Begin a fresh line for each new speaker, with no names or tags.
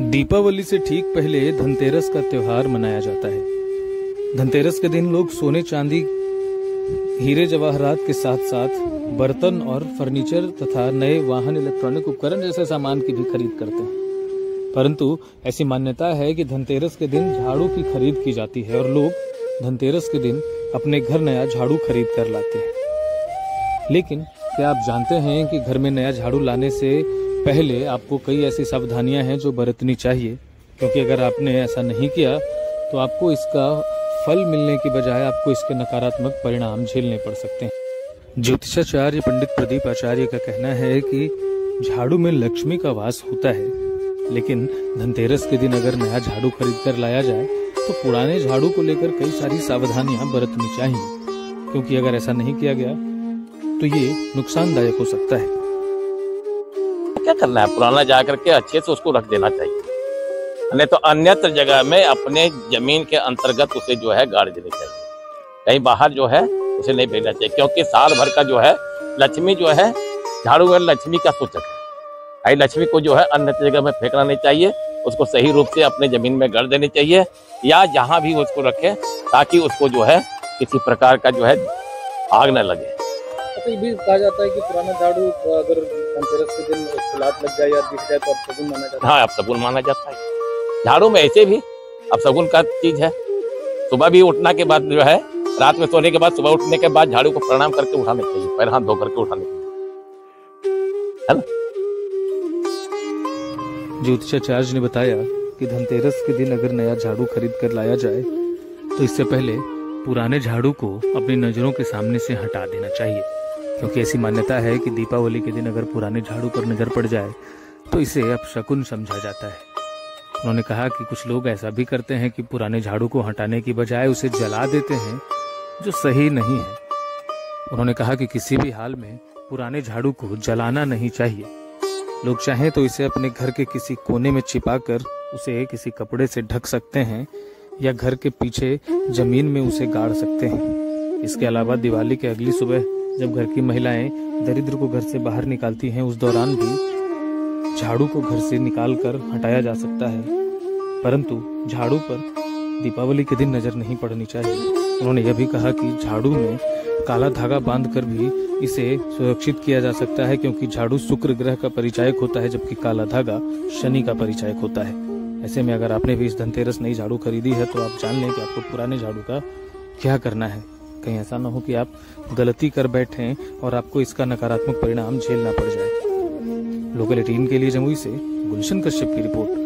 दीपावली से ठीक पहले धनतेरस का त्योहार मनाया जाता है। धनतेरस के दिन लोग सोने चांदी, हीरे जवाहरात के साथ साथ बर्तन और फर्नीचर तथा नए वाहन, इलेक्ट्रॉनिक उपकरण जैसे सामान की भी खरीद करते हैं। परंतु ऐसी मान्यता है कि धनतेरस के दिन झाड़ू की खरीद की जाती है और लोग धनतेरस के दिन अपने घर नया झाड़ू खरीद कर लाते हैं। लेकिन क्या आप जानते हैं कि घर में नया झाड़ू लाने से पहले आपको कई ऐसी सावधानियाँ हैं जो बरतनी चाहिए, क्योंकि अगर आपने ऐसा नहीं किया तो आपको इसका फल मिलने की बजाय आपको इसके नकारात्मक परिणाम झेलने पड़ सकते हैं। ज्योतिषाचार्य पंडित प्रदीप आचार्य का कहना है कि झाड़ू में लक्ष्मी का वास होता है, लेकिन धनतेरस के दिन अगर नया झाड़ू खरीद कर लाया जाए तो पुराने झाड़ू को लेकर कई सारी सावधानियाँ बरतनी चाहिए, क्योंकि अगर ऐसा नहीं किया गया तो ये नुकसानदायक हो सकता है।
क्या करना है पुराना जा करके अच्छे से उसको रख देना चाहिए। नहीं तो अन्यत्र जगह में अपने ज़मीन के अंतर्गत उसे जो है गाड़ देनी चाहिए। कहीं बाहर जो है उसे नहीं भेजना चाहिए, क्योंकि साल भर का जो है लक्ष्मी जो है, झाड़ू में लक्ष्मी का सूचक है। भाई, लक्ष्मी को जो है अन्य जगह में फेंकना नहीं चाहिए, उसको सही रूप से अपने ज़मीन में गड़ देनी चाहिए, या जहाँ भी उसको रखे, ताकि उसको जो है किसी प्रकार का जो है आग न लगे।
तो ये भी कहा जाता है कि पुराना झाड़ू अगर धनतेरस के दिन उसको लग जाए या दिख जाए तो अब शगुन माना जाता
हाँ। अब सगुन माना जाता है। झाड़ू में ऐसे भी अब सगुन का चीज़ है। सुबह भी उठना के बाद जो है रात में सोने के बाद सुबह उठने के बाद झाड़ू को प्रणाम करके उठाने चाहिए पैर हाथ धो करके उठाने चाहिए है। ना?
ज्योतिषाचार्य ने बताया कि धनतेरस के दिन अगर नया झाड़ू खरीद कर लाया जाए तो इससे पहले पुराने झाड़ू को अपनी नज़रों के सामने से हटा देना चाहिए। क्योंकि ऐसी मान्यता है कि दीपावली के दिन अगर पुराने झाड़ू पर नज़र पड़ जाए तो इसे अब अपशकुन समझा जाता है। उन्होंने कहा कि कुछ लोग ऐसा भी करते हैं कि पुराने झाड़ू को हटाने की बजाय उसे जला देते हैं, जो सही नहीं है। उन्होंने कहा कि किसी भी हाल में पुराने झाड़ू को जलाना नहीं चाहिए। लोग चाहें तो इसे अपने घर के किसी कोने में छिपाकर उसे किसी कपड़े से ढक सकते हैं, या घर के पीछे ज़मीन में उसे गाड़ सकते हैं। इसके अलावा दिवाली के अगली सुबह जब घर की महिलाएँ दरिद्र को घर से बाहर निकालती हैं, उस दौरान भी झाड़ू को घर से निकाल कर हटाया जा सकता है। परंतु झाड़ू पर दीपावली के दिन नज़र नहीं पड़नी चाहिए। उन्होंने यह भी कहा कि झाड़ू में काला धागा बाँध कर भी इसे सुरक्षित किया जा सकता है, क्योंकि झाड़ू शुक्र ग्रह का परिचायक होता है, जबकि काला धागा शनि का परिचायक होता है। ऐसे में अगर आपने भी इस धनतेरस नई झाड़ू खरीदी है तो आप जान लें कि आपको पुराने झाड़ू का क्या करना है। कहीं ऐसा ना हो कि आप गलती कर बैठे और आपको इसका नकारात्मक परिणाम झेलना पड़ जाए। लोकल एटीन के लिए जमुई से गुलशन कश्यप की रिपोर्ट।